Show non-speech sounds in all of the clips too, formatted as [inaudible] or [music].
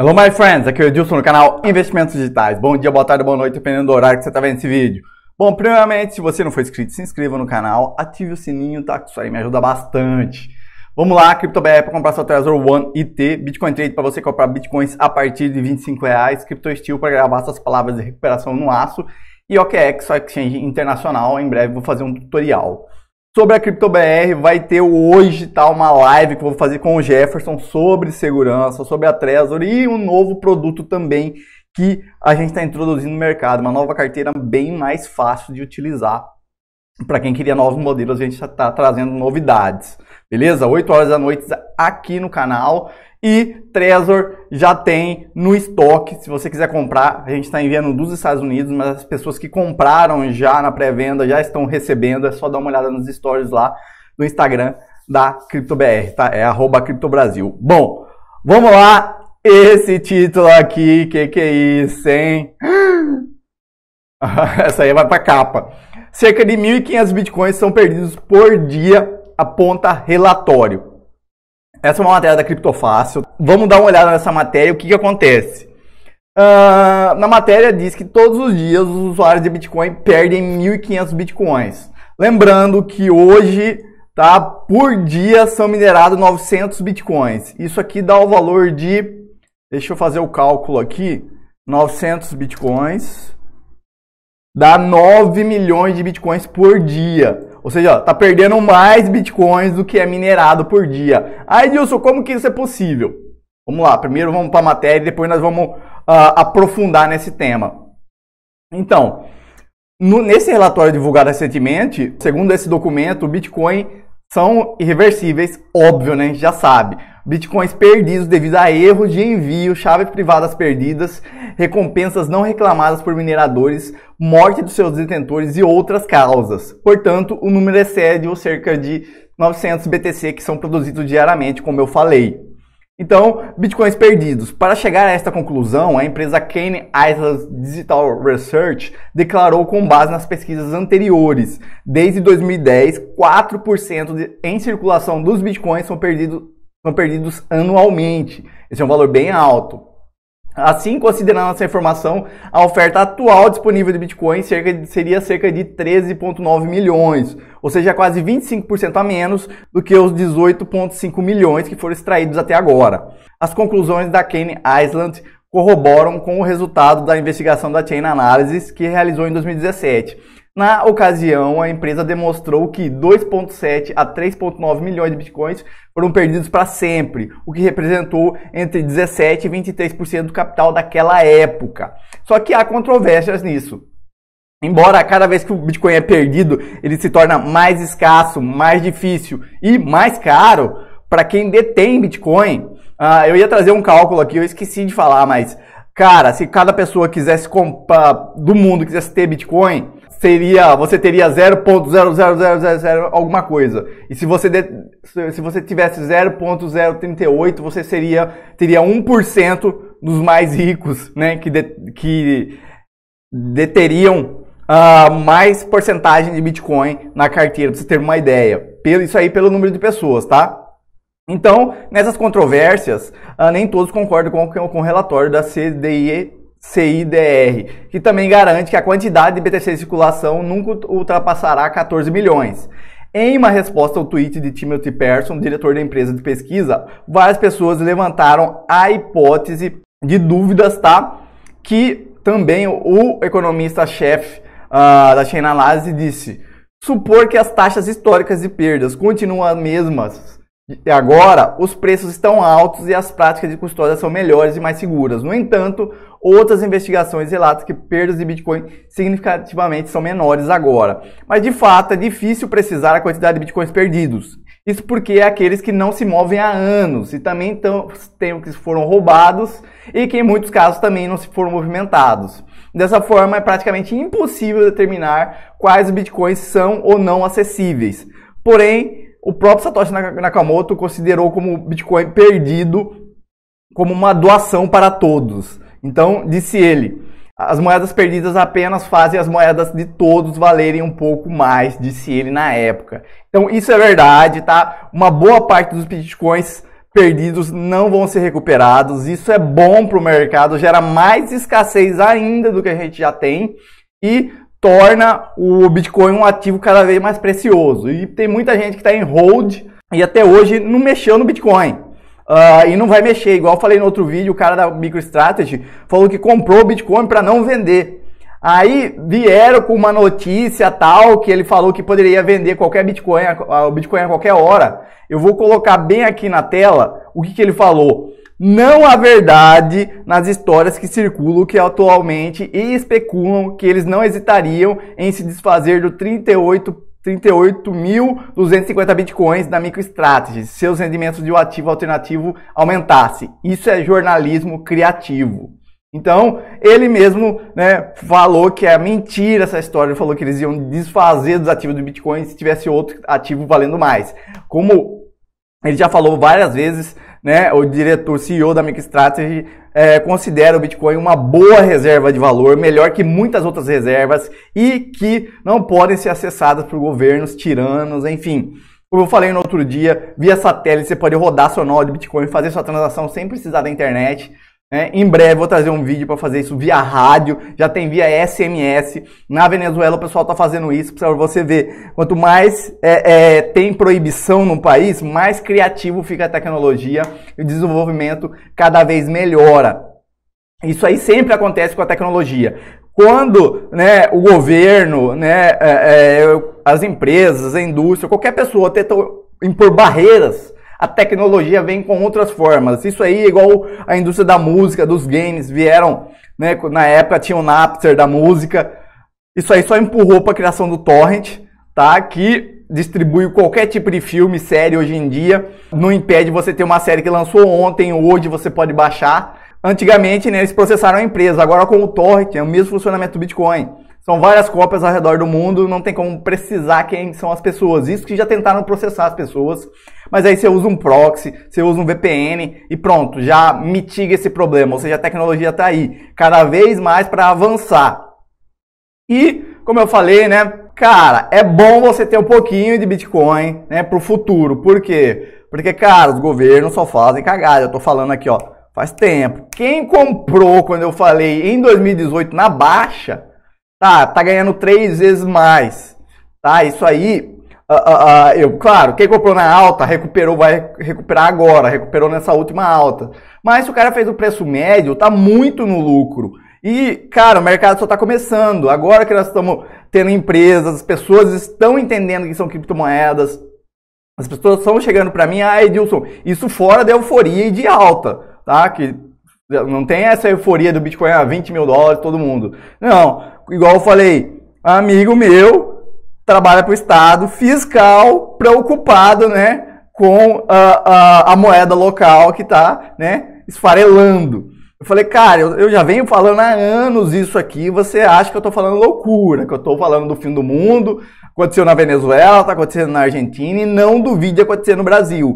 Hello my friends, aqui é o Edilson no canal Investimentos Digitais. Bom dia, boa tarde, boa noite, dependendo do horário que você está vendo esse vídeo. Bom, primeiramente, se você não for inscrito, se inscreva no canal, ative o sininho, tá? Isso aí me ajuda bastante. Vamos lá, CryptoBR para comprar seu Trezor One IT, Bitcoin Trade para você comprar Bitcoins a partir de 25 reais, CryptoSteel para gravar suas palavras de recuperação no aço e OKEx, sua exchange internacional. Em breve vou fazer um tutorial. Sobre a CryptoBR, vai ter hoje tá, uma live que eu vou fazer com o Jefferson sobre segurança, sobre a Trezor e um novo produto também que a gente está introduzindo no mercado, uma nova carteira bem mais fácil de utilizar. Para quem queria novos modelos, a gente está trazendo novidades. Beleza? 8 horas da noite aqui no canal. E Trezor já tem no estoque. Se você quiser comprar, a gente está enviando dos Estados Unidos, mas as pessoas que compraram já na pré-venda já estão recebendo. É só dar uma olhada nos stories lá no Instagram da CryptoBR, tá? É arroba CryptoBrasil. Bom, vamos lá. Esse título aqui, que que é isso, hein? [laughs] Essa aí vai para capa. Cerca de 1.500 bitcoins são perdidos por dia, aponta relatório. Essa é uma matéria da Criptofácil. Vamos dar uma olhada nessa matéria. O que, que acontece? Uh, na matéria diz que todos os dias os usuários de Bitcoin perdem 1.500 Bitcoins. Lembrando que hoje, tá, por dia são minerados 900 Bitcoins. Isso aqui dá o valor de, deixa eu fazer o cálculo aqui, 900 Bitcoins dá 9 milhões de bitcoins por dia. Ou seja, tá perdendo mais bitcoins do que é minerado por dia. Aí, Dilson, como que isso é possível? Vamos lá, primeiro vamos para a matéria e depois nós vamos uh, aprofundar nesse tema. Então, no, nesse relatório divulgado recentemente, segundo esse documento, o Bitcoin são irreversíveis, óbvio, né? A gente já sabe. Bitcoins perdidos devido a erros de envio, chaves privadas perdidas, recompensas não reclamadas por mineradores, morte dos seus detentores e outras causas. Portanto, o número excede os cerca de 900 BTC que são produzidos diariamente, como eu falei. Então, bitcoins perdidos. Para chegar a esta conclusão, a empresa Kane Island Digital Research declarou com base nas pesquisas anteriores, desde 2010, 4% de, em circulação dos bitcoins são perdidos, são perdidos anualmente. Esse é um valor bem alto. Assim, considerando essa informação, a oferta atual disponível de Bitcoin cerca de, seria cerca de 13,9 milhões, ou seja, quase 25% a menos do que os 18,5 milhões que foram extraídos até agora. As conclusões da Kane Island corroboram com o resultado da investigação da Chain Analysis que realizou em 2017 na ocasião, a empresa demonstrou que 2,7 a 3,9 milhões de bitcoins foram perdidos para sempre, o que representou entre 17 e 23% do capital daquela época. Só que há controvérsias nisso. Embora cada vez que o Bitcoin é perdido, ele se torna mais escasso, mais difícil e mais caro para quem detém Bitcoin. Uh, eu ia trazer um cálculo aqui, eu esqueci de falar, mas cara, se cada pessoa quisesse comprar do mundo quisesse ter Bitcoin, seria, você teria 0.00000 alguma coisa. E se você de, se você tivesse 0.038, você seria teria 1% dos mais ricos, né, que de, que deteriam uh, mais porcentagem de Bitcoin na carteira, para você ter uma ideia. Pelo isso aí pelo número de pessoas, tá? Então, nessas controvérsias, uh, nem todos concordam com, com o relatório da CDE CIDR, que também garante que a quantidade de BTC em circulação nunca ultrapassará 14 milhões. Em uma resposta ao tweet de Timothy Persson, diretor da empresa de pesquisa, várias pessoas levantaram a hipótese de dúvidas, tá? Que também o economista-chefe uh, da Chain Analysis disse: supor que as taxas históricas de perdas continuam as mesmas e agora, os preços estão altos e as práticas de custódia são melhores e mais seguras. No entanto, outras investigações relatam que perdas de Bitcoin significativamente são menores agora. Mas de fato, é difícil precisar a quantidade de Bitcoins perdidos. Isso porque é aqueles que não se movem há anos e também tão, tem os que foram roubados e que em muitos casos também não se foram movimentados. Dessa forma, é praticamente impossível determinar quais bitcoins são ou não acessíveis. Porém, o próprio Satoshi Nakamoto considerou como Bitcoin perdido como uma doação para todos. Então, disse ele, as moedas perdidas apenas fazem as moedas de todos valerem um pouco mais, disse ele na época. Então, isso é verdade, tá? Uma boa parte dos bitcoins perdidos não vão ser recuperados. Isso é bom para o mercado, gera mais escassez ainda do que a gente já tem e torna o Bitcoin um ativo cada vez mais precioso. E tem muita gente que está em hold e até hoje não mexeu no Bitcoin. Uh, e não vai mexer, igual eu falei no outro vídeo, o cara da MicroStrategy falou que comprou o Bitcoin para não vender. Aí vieram com uma notícia tal que ele falou que poderia vender qualquer Bitcoin, o Bitcoin a qualquer hora. Eu vou colocar bem aqui na tela o que, que ele falou. Não há verdade nas histórias que circulam que atualmente e especulam que eles não hesitariam em se desfazer do 38 38.250 bitcoins da MicroStrategy, se seus rendimentos de um ativo alternativo aumentasse. Isso é jornalismo criativo. Então, ele mesmo né, falou que é mentira essa história, ele falou que eles iam desfazer dos ativos do Bitcoin se tivesse outro ativo valendo mais. Como ele já falou várias vezes, né, o diretor CEO da MicroStrategy é, considera o Bitcoin uma boa reserva de valor, melhor que muitas outras reservas e que não podem ser acessadas por governos tiranos, enfim. Como eu falei no outro dia, via satélite você pode rodar seu nó de Bitcoin, fazer sua transação sem precisar da internet. É, em breve vou trazer um vídeo para fazer isso via rádio, já tem via SMS. Na Venezuela o pessoal está fazendo isso para você ver. Quanto mais é, é, tem proibição no país, mais criativo fica a tecnologia e o desenvolvimento cada vez melhora. Isso aí sempre acontece com a tecnologia. Quando né, o governo, né, é, é, as empresas, a indústria, qualquer pessoa tentam impor barreiras a tecnologia vem com outras formas. Isso aí é igual a indústria da música, dos games, vieram, né, na época tinha o Napster da música. Isso aí só empurrou para a criação do torrent, tá? Que distribui qualquer tipo de filme, série hoje em dia. Não impede você ter uma série que lançou ontem hoje você pode baixar. Antigamente, né, eles processaram a empresa. Agora com o torrent é o mesmo funcionamento do Bitcoin. São várias cópias ao redor do mundo, não tem como precisar quem são as pessoas. Isso que já tentaram processar as pessoas. Mas aí você usa um proxy, você usa um VPN e pronto, já mitiga esse problema. Ou seja, a tecnologia está aí, cada vez mais para avançar. E, como eu falei, né, cara, é bom você ter um pouquinho de Bitcoin, né, para o futuro. Por quê? Porque, cara, os governos só fazem cagada. Eu tô falando aqui, ó, faz tempo. Quem comprou, quando eu falei, em 2018, na baixa, Tá, tá ganhando três vezes mais. Tá, isso aí, uh, uh, uh, eu, claro, quem comprou na alta recuperou, vai recuperar agora, recuperou nessa última alta. Mas se o cara fez o preço médio, tá muito no lucro. E, cara, o mercado só está começando. Agora que nós estamos tendo empresas, as pessoas estão entendendo que são criptomoedas. As pessoas estão chegando para mim, ah, Edilson, isso fora da euforia e de alta, tá? Que não tem essa euforia do Bitcoin a 20 mil dólares, todo mundo. Não, igual eu falei, amigo meu trabalha para o Estado fiscal preocupado, né, com a, a, a moeda local que está, né, esfarelando. Eu falei, cara, eu, eu, já venho falando há anos isso aqui, você acha que eu estou falando loucura, que eu estou falando do fim do mundo, aconteceu na Venezuela, está acontecendo na Argentina e não duvide acontecer no Brasil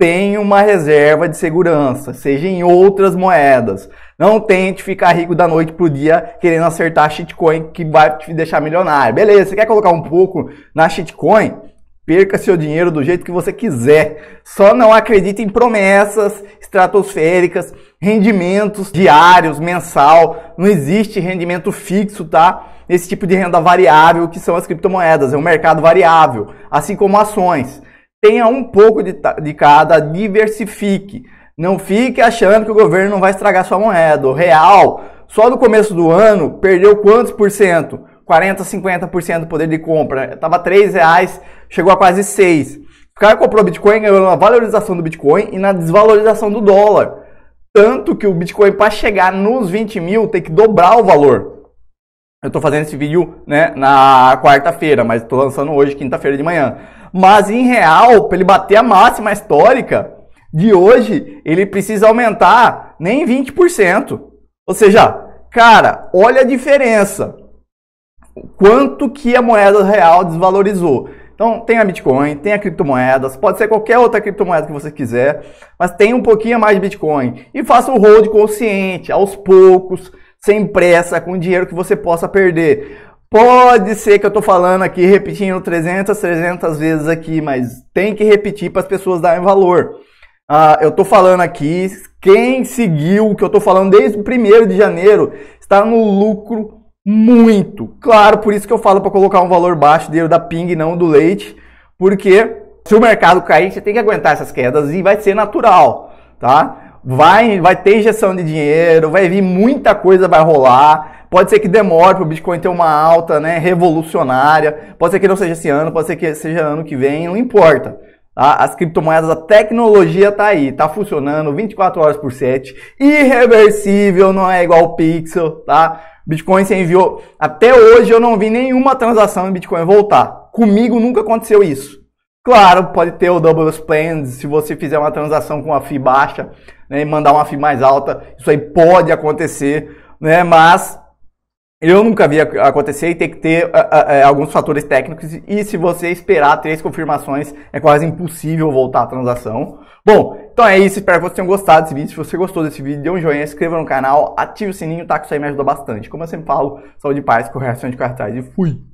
tenha uma reserva de segurança, seja em outras moedas. Não tente ficar rico da noite pro dia querendo acertar a shitcoin que vai te deixar milionário. Beleza, você quer colocar um pouco na shitcoin? Perca seu dinheiro do jeito que você quiser. Só não acredite em promessas estratosféricas, rendimentos diários, mensal. Não existe rendimento fixo, tá? Esse tipo de renda variável que são as criptomoedas. É um mercado variável, assim como ações. Tenha um pouco de, de cada, diversifique. Não fique achando que o governo não vai estragar sua moeda. O real, só no começo do ano, perdeu quantos por cento? 40, 50% do poder de compra. Tava 3 reais, chegou a quase 6. O cara comprou Bitcoin, ganhou na valorização do Bitcoin e na desvalorização do dólar. Tanto que o Bitcoin, para chegar nos 20 mil, tem que dobrar o valor. Eu estou fazendo esse vídeo né, na quarta-feira, mas estou lançando hoje, quinta-feira de manhã. Mas em real, para ele bater a máxima histórica de hoje, ele precisa aumentar nem 20%. Ou seja, cara, olha a diferença. Quanto que a moeda real desvalorizou. Então, tem a Bitcoin, tem a criptomoedas, pode ser qualquer outra criptomoeda que você quiser, mas tem um pouquinho mais de Bitcoin. E faça o hold consciente, aos poucos, sem pressa, com dinheiro que você possa perder. Pode ser que eu estou falando aqui, repetindo 300, 300 vezes aqui, mas tem que repetir para as pessoas darem valor. Uh, eu tô falando aqui, quem seguiu o que eu tô falando desde o primeiro de janeiro está no lucro muito. Claro, por isso que eu falo para colocar um valor baixo dele da Ping, não do leite, porque se o mercado cair, você tem que aguentar essas quedas e vai ser natural, tá? Vai, vai ter injeção de dinheiro, vai vir muita coisa, vai rolar. Pode ser que demore para o Bitcoin ter uma alta né, revolucionária. Pode ser que não seja esse ano, pode ser que seja ano que vem, não importa. Tá? As criptomoedas, a tecnologia tá aí, tá funcionando 24 horas por 7, irreversível, não é igual Pixel, tá? Bitcoin você enviou. Até hoje eu não vi nenhuma transação em Bitcoin voltar. Comigo nunca aconteceu isso. Claro, pode ter o double spend se você fizer uma transação com uma FII baixa né, e mandar uma FII mais alta, isso aí pode acontecer, né? Mas eu nunca vi acontecer e tem que ter uh, alguns fatores técnicos. E se você esperar três confirmações, é quase impossível voltar a transação. Bom, então é isso. Espero que vocês tenham gostado desse vídeo. Se você gostou desse vídeo, dê um joinha, se inscreva no canal, ative o sininho, tá? Que isso aí me ajuda bastante. Como eu sempre falo, saúde e paz, correção de cartaz e fui!